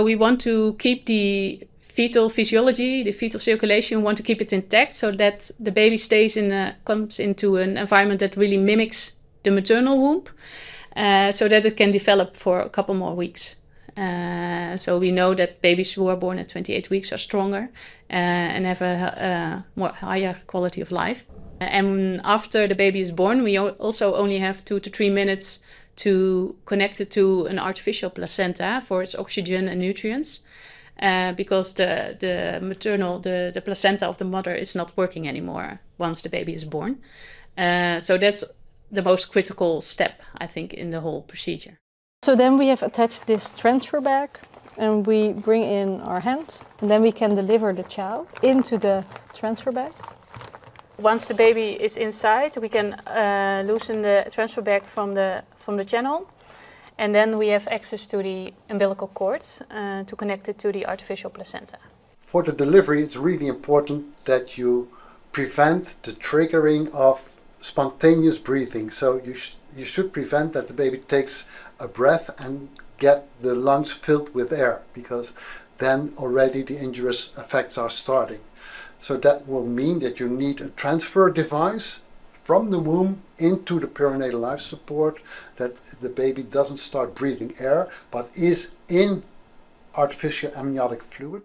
So we want to keep the fetal physiology, the fetal circulation, we want to keep it intact so that the baby stays in a, comes into an environment that really mimics the maternal womb, uh, so that it can develop for a couple more weeks. Uh, so we know that babies who are born at 28 weeks are stronger uh, and have a, a, more higher quality of life. And after the baby is born, we also only have two to three minutes to connect it to an artificial placenta for its oxygen and nutrients. Uh, because the, the maternal, the, the placenta of the mother is not working anymore once the baby is born. Uh, so that's the most critical step, I think, in the whole procedure. So then we have attached this transfer bag and we bring in our hand and then we can deliver the child into the transfer bag. Once the baby is inside, we can uh, loosen the transfer bag from the, from the channel and then we have access to the umbilical cord uh, to connect it to the artificial placenta. For the delivery, it's really important that you prevent the triggering of spontaneous breathing. So you, sh you should prevent that the baby takes a breath and get the lungs filled with air because then already the injurious effects are starting. So that will mean that you need a transfer device from the womb into the perinatal life support that the baby doesn't start breathing air but is in artificial amniotic fluid.